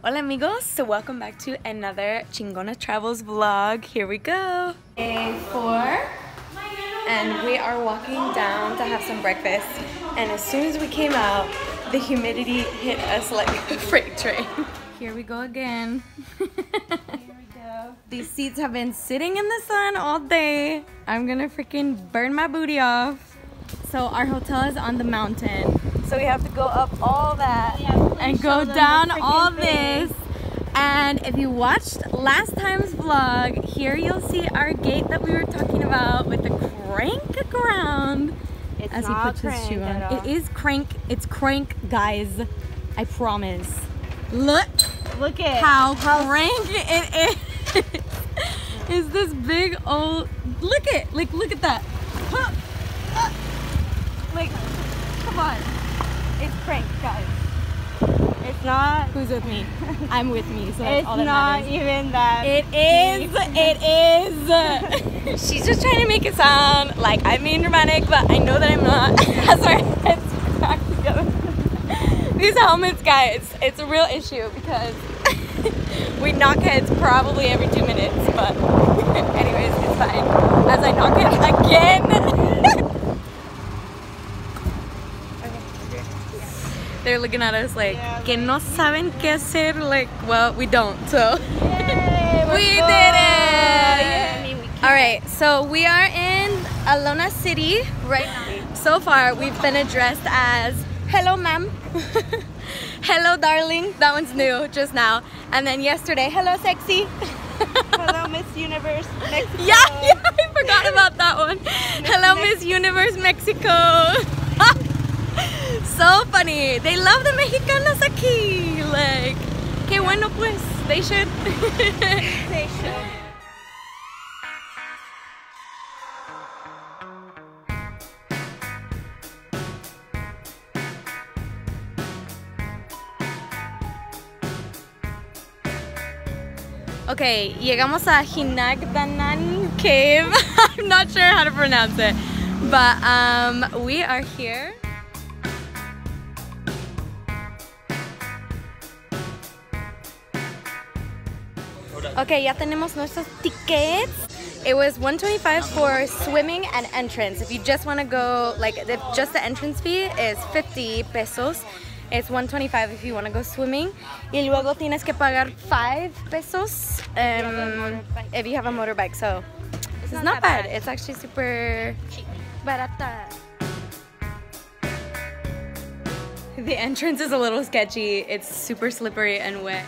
Hola amigos, so welcome back to another Chingona Travels vlog. Here we go. Day four, and we are walking down to have some breakfast. And as soon as we came out, the humidity hit us like a freight train. Here we go again. Here we go. These seats have been sitting in the sun all day. I'm gonna freaking burn my booty off. So our hotel is on the mountain. So we have to go up all that and go down all thing. this. And if you watched last time's vlog, here you'll see our gate that we were talking about with the crank around It's as he not puts his shoe on. It is crank. It's crank, guys. I promise. Look Look at how crank it is. is this big old look at like look at that. Huh. Uh, Like come on. It's crank, guys. It's not. Who's with me? I'm with me, so that's It's all that not matters. even that. It is. It is. She's just trying to make it sound like I'm being dramatic, but I know that I'm not. As our heads crack together. These helmets, guys, it's a real issue because we knock heads probably every two minutes. But anyways, it's fine. As I knock it again. They're looking at us like, Yeah, que no saben qué hacer. Like, well, we don't. So. Yay, we're did it! Yeah, I mean, we. All right, so we are in Alona City right now. So far, we've been addressed as hello, ma'am. hello, darling. That one's new just now. And then yesterday, hello, sexy. Hello, Miss Universe, Mexico. yeah, yeah, I forgot about that one. hello, Miss Universe Mexico. So funny. They love the Mexicanos aquí. Like, que bueno pues. They should. They should. Okay, llegamos a Hinagdanan Cave. I'm not sure how to pronounce it, but um, we are here. Okay, ya tenemos nuestros tickets. It was 125 for swimming and entrance. If you just want to go, like, just the entrance fee is 50 pesos. It's 125 if you want to go swimming. Y luego tienes que pagar 5 pesos um, if you have a motorbike. So it's, not not, bad. bad. It's actually super barata. The entrance is a little sketchy. It's super slippery and wet.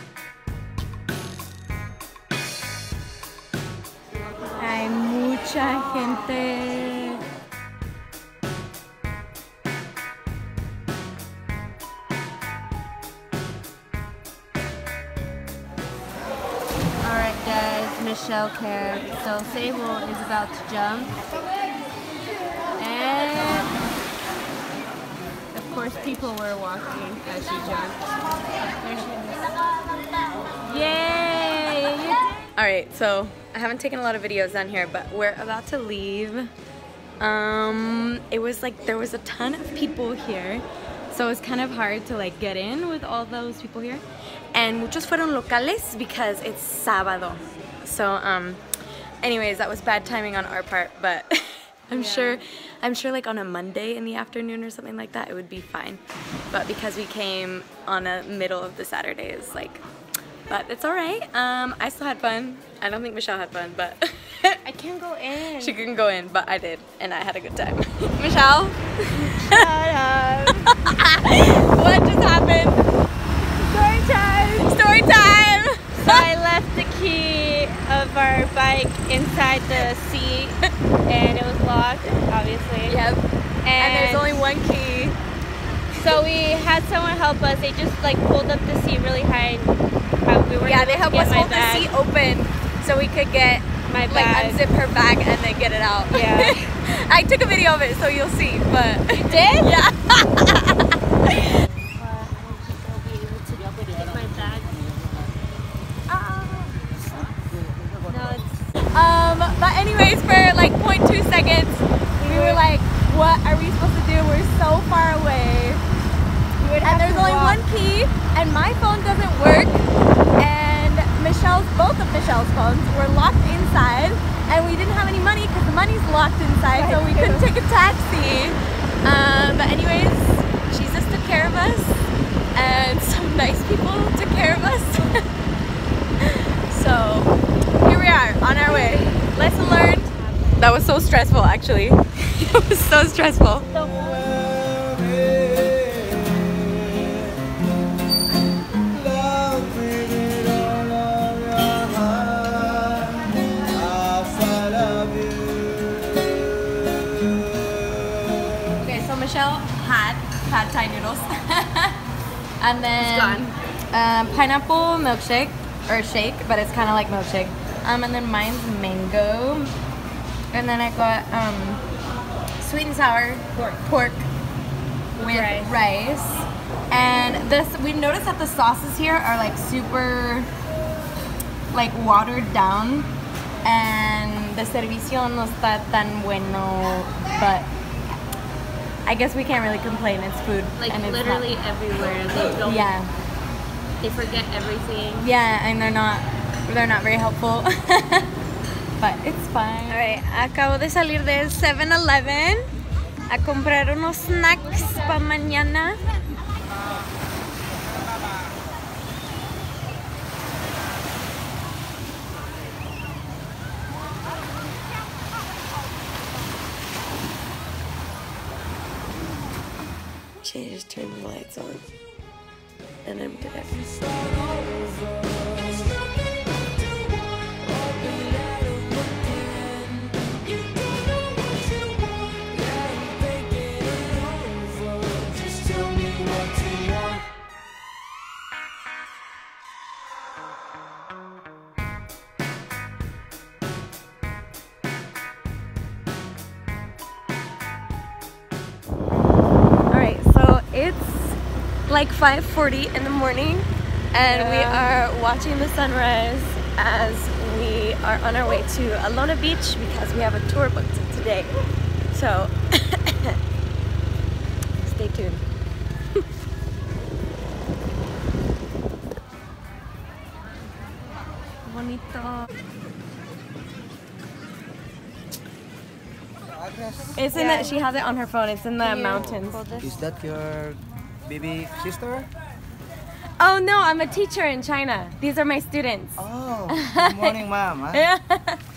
Mucha gente. Alright, guys, Michelle Care. So, Sable is about to jump. And. Of course, people were walking as she jumped. There she is. Yay! All right, so I haven't taken a lot of videos down here, but we're about to leave. Um, it was like there was a ton of people here, so it was kind of hard to like get in with all those people here. And muchos fueron locales because it's sábado. So, um, anyways, that was bad timing on our part, but I'm sure, I'm sure like on a Monday in the afternoon or something like that, it would be fine. But because we came on a middle of the Saturdays, like but it's all right. Um, I still had fun. I don't think Michelle had fun, but I can't go in. she couldn't go in, but I did, and I had a good time. Michelle, Shut up. what just happened? Story time. Story time. So I left the key of our bike inside the seat, and it was locked, obviously. Yep. And, And there's only one key. So we had someone help us. They just like pulled up the seat really high. And we were Yeah, they helped us hold bag. the seat open so we could get My like bag. unzip her bag and then get it out. Yeah. I took a video of it, so you'll see. But You did? yeah. and my phone doesn't work and Michelle's, both of Michelle's phones were locked inside and we didn't have any money because the money's locked inside so we couldn't take a taxi. Um, but anyways, Jesus took care of us and some nice people took care of us. so here we are on our way. Lesson learned. That was so stressful actually. it was so stressful. So and then um, pineapple milkshake or shake, but it's kind of like milkshake. Um, and then mine's mango, and then I got um, sweet and sour pork, pork with Rice. rice. And this, we noticed that the sauces here are like super, like watered down, and the servicio no está tan bueno, but I guess we can't really complain. It's food, Like and it's not- literally everywhere. They don't. yeah, They forget everything. yeah, and they're not, they're not very helpful, but it's fine. Alright, acabo de salir de 7-Eleven a comprar unos snacks para mañana. She just turned the lights on, and I'm dead. Like 5.40 in the morning and we are watching the sunrise as we are on our way to Alona Beach because we have a tour booked today. So, stay tuned. Bonito. It's in the, she has it on her phone. It's in the mountains. Is that your baby sister? Oh no, I'm a teacher in China. These are my students. Oh, good morning, ma'am. huh? Yeah.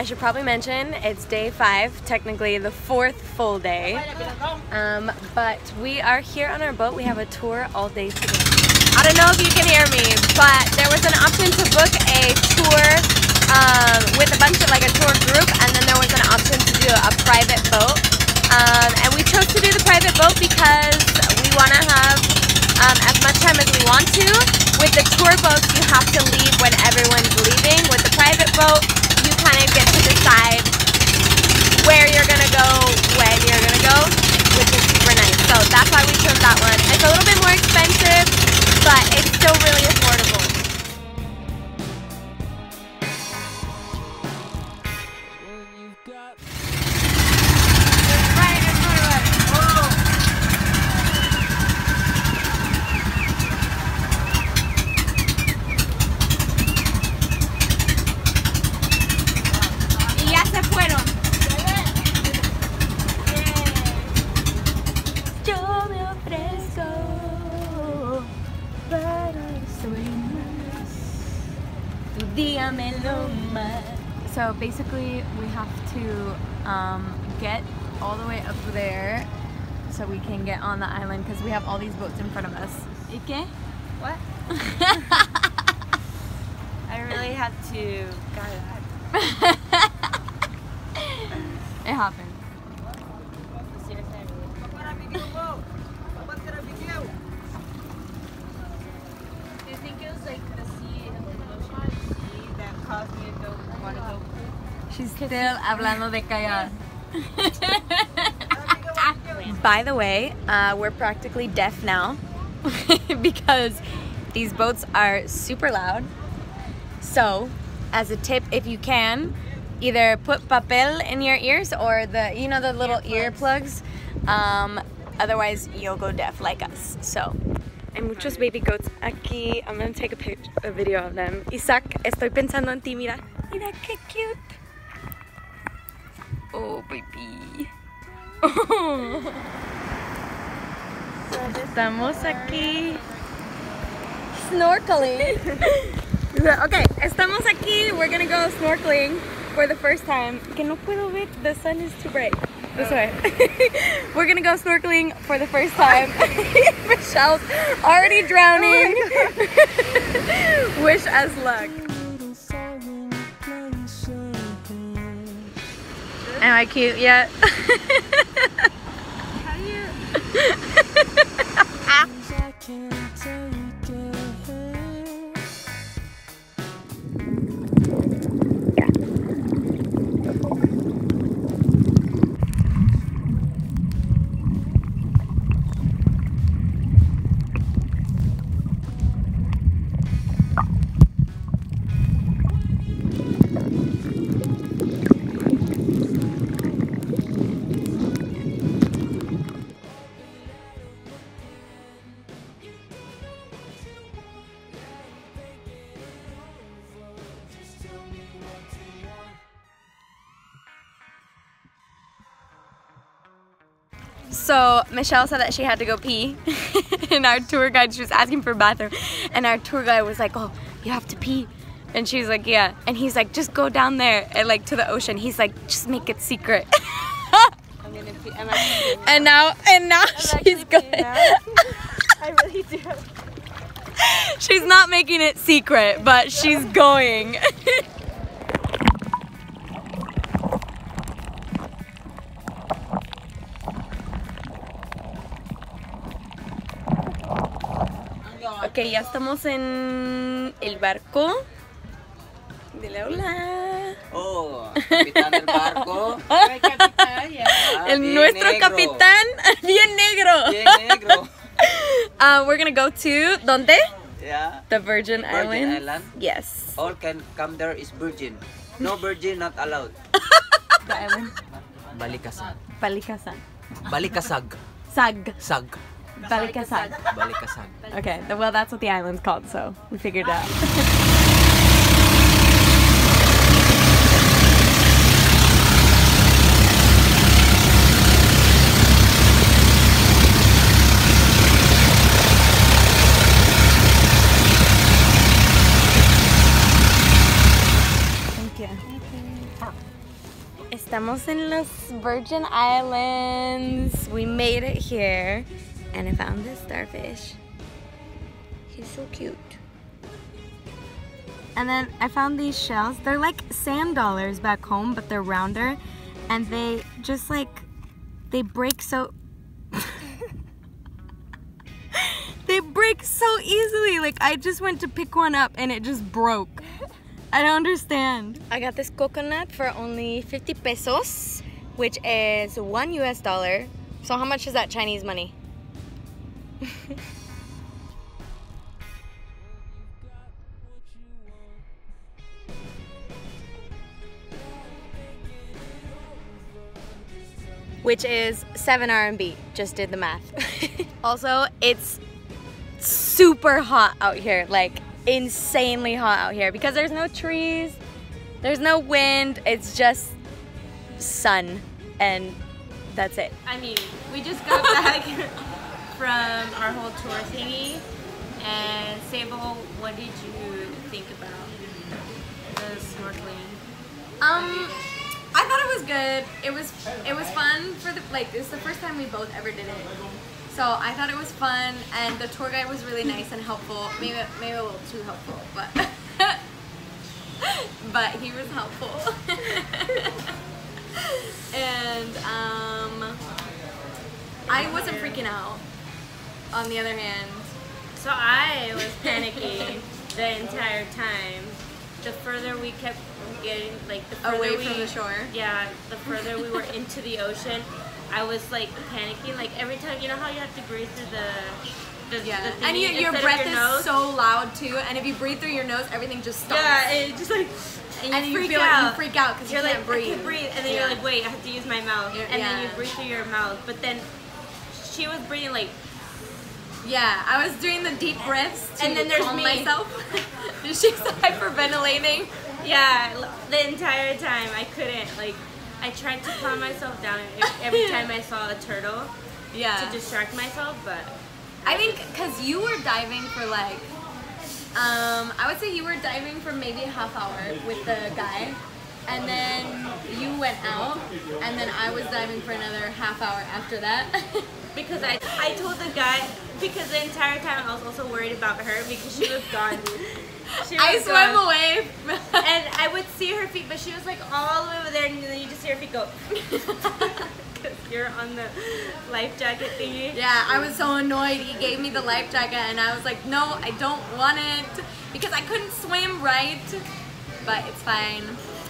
I should probably mention it's day five, technically the fourth full day. Um, but we are here on our boat. We have a tour all day today. I don't know if you can hear me, but there was an option to book a tour um, with a bunch of like a tour group, and then there was an option to do a private boat. Um, and we chose to do the private boat because we want to have um, as much time as we want to. With the tour boats, you have to leave when everyone's leaving. With the private boat, kind of get to decide where you're gonna go, Más. So basically, we have to um, get all the way up there so we can get on the island because we have all these boats in front of us. ¿Y? What? I really had to. God, it happened. seriously, I really. Do you think it was like the sea and the ocean sea that caused me to go want to go? She's still hablando de callar. By the way, uh, we're practically deaf now because these boats are super loud. So as a tip, if you can, either put papel in your ears or the you know the little earplugs. Um, otherwise, you'll go deaf like us. So. Hay muchos baby goats aquí. I'm gonna take a picture, a video of them. Isaac, estoy pensando en ti. Mira, mira qué cute. Oh, baby. Estamos aquí snorkeling. okay, estamos aquí. We're gonna go snorkeling for the first time. Que no puedo ver. The sun is too bright. This oh. way. We're gonna go snorkeling for the first time. Michelle's already drowning. Oh Wish us luck. Am I cute yet? How do you? Michelle said that she had to go pee, and our tour guide she was asking for a bathroom, and our tour guide was like, "Oh, you have to pee," and she's like, "Yeah," and he's like, "Just go down there and like to the ocean." He's like, "Just make it secret." I'm gonna pee. I'm peeing and now, and now she's going. now. I really do. she's not making it secret, but she's going. Ya estamos en el barco. Dile hola. Oh, capitán del barco. Ay, capitán, ya. Ah, el bien nuestro negro. capitán, bien negro. Bien negro. Uh, we're gonna go to ¿dónde? Yeah. The Virgin, Virgin Islands. Island? Yes. All can come there is virgin. No virgin not allowed. The island. Balikasag. Balikasag. Balikasag. Sag. Sag. Balicasag. Balicasag. Okay, th- well that's what the island's called, so we figured it out. Thank you. Estamos en los Virgin Islands. We made it here. And I found this starfish. He's so cute. And then I found these shells. They're like sand dollars back home, but they're rounder. And they just like, they break so. they break so easily. Like I just went to pick one up and it just broke. I don't understand. I got this coconut for only 50 pesos, which is one US dollar. So how much is that Chinese money? Which is 7 RMB. Just did the math. also, it's super hot out here. Like insanely hot out here because there's no trees, there's no wind, it's just sun and that's it. I mean, we just got back from our whole tour thingy. And Sable, what did you think about the snorkeling? Um, I thought it was good. It was it was fun for the like. This is the first time we both ever did it, so I thought it was fun. And the tour guide was really nice and helpful. Maybe maybe a little too helpful, but but he was helpful. and um, I wasn't freaking out. On the other hand, So I was panicking the entire time. The further we kept getting, like the further away we, from the shore. Yeah, the further we were into the ocean, I was like panicking. Like every time, you know how you have to breathe through the the, Yeah, the and you, your breath your is nose. so loud too, and if you breathe through your nose, everything just stops. yeah, it just like and you and you freak feel out. like you freak out because you You're can't like, breathe. I can't breathe, and then Yeah. you're like, wait, I have to use my mouth, You're- and then you breathe through your mouth. But then she was breathing like, Yeah, I was doing the deep breaths to And then there's calm me. myself. She's hyperventilating. yeah, the entire time I couldn't like. I tried to calm myself down every time I saw a turtle Yeah. to distract myself, but I think because you were diving for like, um, I would say you were diving for maybe a half hour with the guy, and then you went out, and then I was diving for another half hour after that. because I I told the guy because the entire time I was also worried about her because she was gone. She I was swam gone. away. and I would see her feet, but she was like all the way over there, and then you just see her feet go. Because you're on the life jacket thingy. Yeah, I was so annoyed. He gave me the life jacket, and I was like, no, I don't want it because I couldn't swim right. But it's fine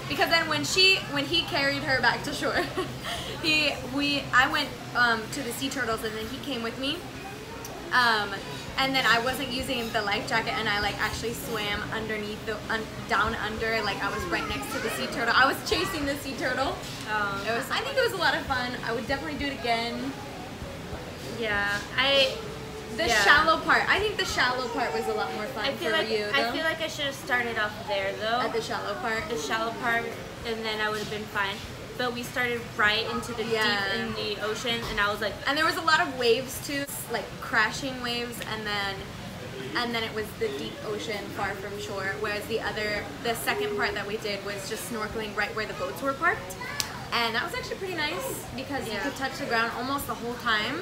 because then when she when he carried her back to shore, he we I went um, to the sea turtles, and then he came with me. Um, and then I wasn't using the life jacket, and I like actually swam underneath the un, down under, like I was right next to the sea turtle. I was chasing the sea turtle. Um, It was I think it was a lot of fun. I would definitely do it again. yeah, I The Yeah. shallow part. I think the shallow part was a lot more fun I feel for like you. I feel like I should have started off there though. at the shallow part. the shallow part, and then I would have been fine. But we started right into the Yeah. deep in the ocean, and I was like, And there was a lot of waves too, like crashing waves, and then and then it was the deep ocean far from shore. Whereas the other, the second part that we did was just snorkeling right where the boats were parked, and that was actually pretty nice because you could touch the ground almost the whole time.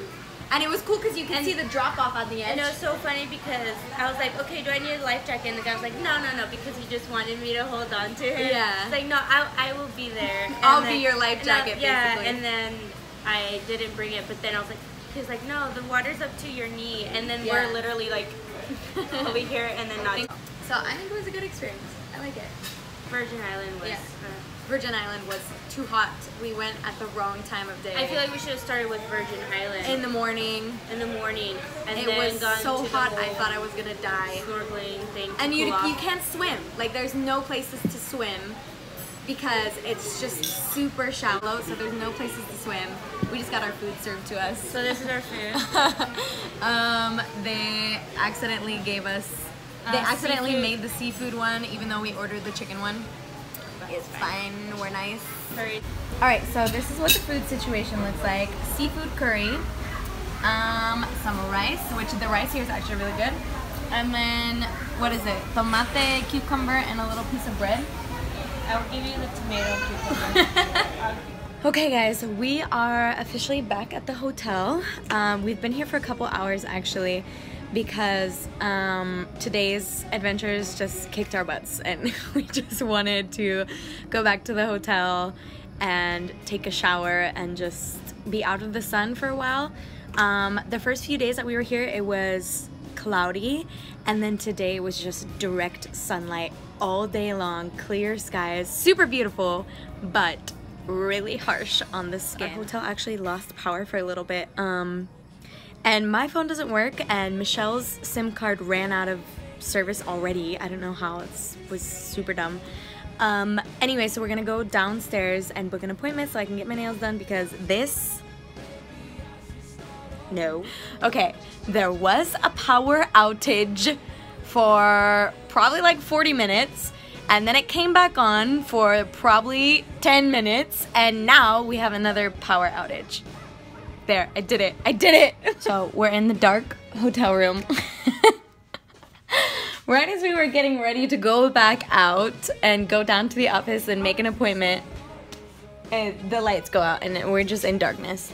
And it was cool because you And- see the drop off on the edge. And it was so funny because I was like, okay, do I need a life jacket? And the guy was like, no, no, no, because he just wanted me to hold on to her. Yeah. It's like, no, I, I will be there. And I'll be your life and I- jacket, yeah, basically. and then I didn't bring it, but then I was like, he was like, no, the water's up to your knee. And then Yeah. we're literally like over here and then not. So I think it was a good experience. I like it. Virgin Island was. Yeah. uh, Virgin Island was too hot. We went at the wrong time of day. I feel like we should have started with Virgin Island in the morning. in the morning and it was so hot. I thought I was gonna die. snorkeling thing. And you you can't swim. Like there's no places to swim because it's just super shallow. So there's no places to swim. We just got our food served to us. So this is our food. um, they accidentally gave us. They Uh, accidentally seafood. made the seafood one, even though we ordered the chicken one. It's fine. We're nice. Curry. All right, so this is what the food situation looks like. Seafood curry, um, some rice, which the rice here is actually really good. And then, what is it? Tomate, cucumber, and a little piece of bread. I'll give you the tomato and cucumber. Okay, guys, we are officially back at the hotel. Um, we've been here for a couple hours actually because um, today's adventures just kicked our butts and we just wanted to go back to the hotel and take a shower and just be out of the sun for a while. Um, the first few days that we were here, it was cloudy, and then today was just direct sunlight all day long, clear skies, super beautiful, but really harsh on the skin. Our hotel actually lost power for a little bit. Um, and my phone doesn't work, and Michelle's SIM card ran out of service already. I don't know how. It was super dumb. Um, anyway, so we're gonna go downstairs and book an appointment so I can get my nails done because this. No. Okay, there was a power outage for probably like 40 minutes and then it came back on for probably 10 minutes and now we have another power outage. There, I did it. I did it. So we're in the dark hotel room. right as we were getting ready to go back out and go down to the office and make an appointment, eh, the lights go out and we're just in darkness.